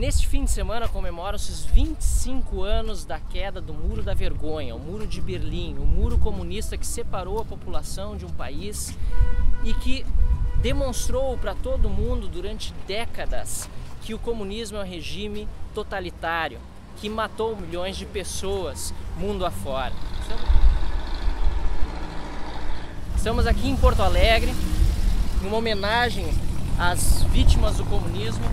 Neste fim de semana comemoram-se os 25 anos da queda do Muro da Vergonha, o Muro de Berlim, o muro comunista que separou a população de um país e que demonstrou para todo mundo durante décadas que o comunismo é um regime totalitário, que matou milhões de pessoas mundo afora. Estamos aqui em Porto Alegre, em uma homenagem às vítimas do comunismo,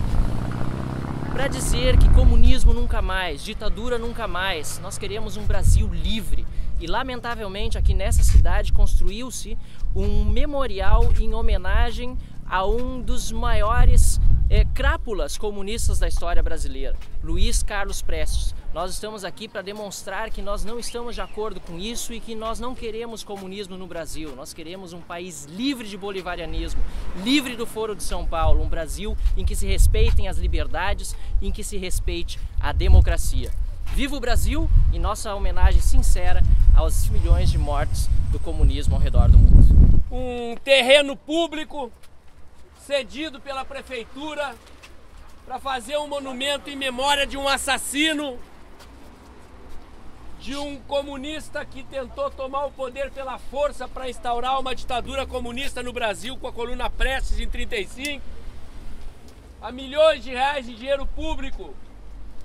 para dizer que comunismo nunca mais, ditadura nunca mais. Nós queremos um Brasil livre. E lamentavelmente aqui nessa cidade construiu-se um memorial em homenagem a um dos maiores é, crápulas comunistas da história brasileira, Luiz Carlos Prestes. Nós estamos aqui para demonstrar que nós não estamos de acordo com isso e que nós não queremos comunismo no Brasil. Nós queremos um país livre de bolivarianismo, livre do Foro de São Paulo, um Brasil em que se respeitem as liberdades, em que se respeite a democracia. Viva o Brasil e nossa homenagem sincera aos milhões de mortes do comunismo ao redor do mundo. Um terreno público cedido pela prefeitura para fazer um monumento em memória de um assassino, de um comunista que tentou tomar o poder pela força para instaurar uma ditadura comunista no Brasil com a coluna Prestes em 35. Há milhões de reais de dinheiro público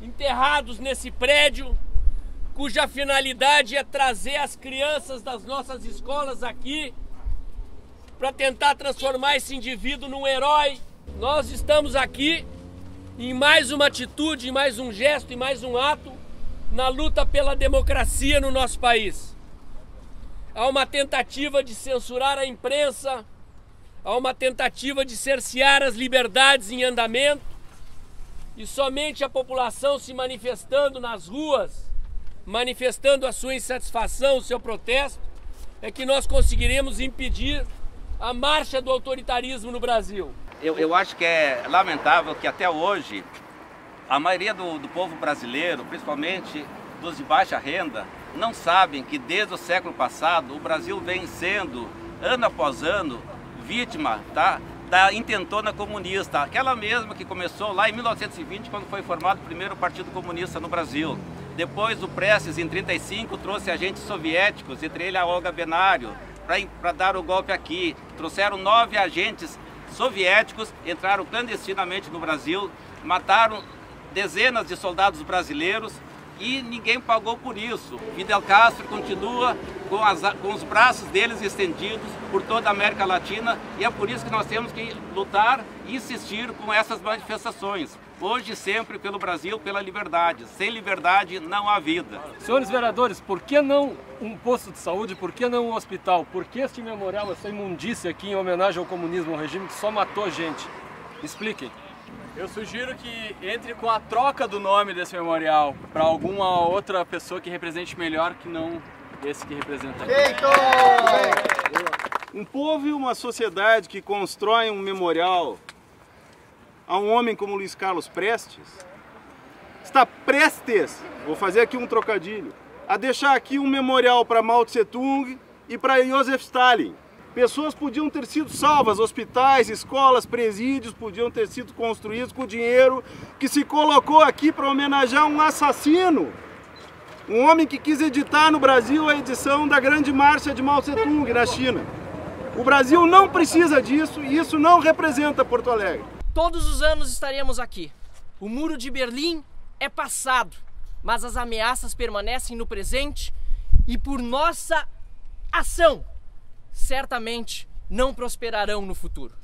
enterrados nesse prédio, cuja finalidade é trazer as crianças das nossas escolas aqui para tentar transformar esse indivíduo num herói. Nós estamos aqui em mais uma atitude, em mais um gesto, em mais um ato na luta pela democracia no nosso país. Há uma tentativa de censurar a imprensa, há uma tentativa de cercear as liberdades em andamento, e somente a população se manifestando nas ruas, manifestando a sua insatisfação, o seu protesto, é que nós conseguiremos impedir a marcha do autoritarismo no Brasil. Eu, eu acho que é lamentável que até hoje a maioria do, do povo brasileiro, principalmente dos de baixa renda, não sabem que desde o século passado o Brasil vem sendo, ano após ano, vítima tá, da intentona comunista, aquela mesma que começou lá em 1920, quando foi formado o primeiro Partido Comunista no Brasil. Depois o Prestes, em 35, trouxe agentes soviéticos, entre eles a Olga Benário, para dar o golpe aqui. Trouxeram nove agentes soviéticos, entraram clandestinamente no Brasil, mataram dezenas de soldados brasileiros e ninguém pagou por isso. Fidel Castro continua com, as, com, os braços deles estendidos por toda a América Latina e é por isso que nós temos que lutar e insistir com essas manifestações. Hoje sempre pelo Brasil, pela liberdade. Sem liberdade não há vida. Senhores vereadores, por que não um posto de saúde? Por que não um hospital? Por que este memorial, essa imundícia aqui em homenagem ao comunismo, um regime que só matou gente? Expliquem. Eu sugiro que entre com a troca do nome desse memorial para alguma outra pessoa que represente melhor que não esse que representa. Feito! Um povo e uma sociedade que constroem um memorial a um homem como Luiz Carlos Prestes está prestes, vou fazer aqui um trocadilho, a deixar aqui um memorial para Mao Tse Tung e para Joseph Stalin. Pessoas podiam ter sido salvas, hospitais, escolas, presídios podiam ter sido construídos com dinheiro que se colocou aqui para homenagear um assassino. Um homem que quis editar no Brasil a edição da Grande Marcha de Mao Tse Tung na China. O Brasil não precisa disso e isso não representa Porto Alegre. Todos os anos estaremos aqui. O Muro de Berlim é passado, mas as ameaças permanecem no presente e por nossa ação certamente não prosperarão no futuro.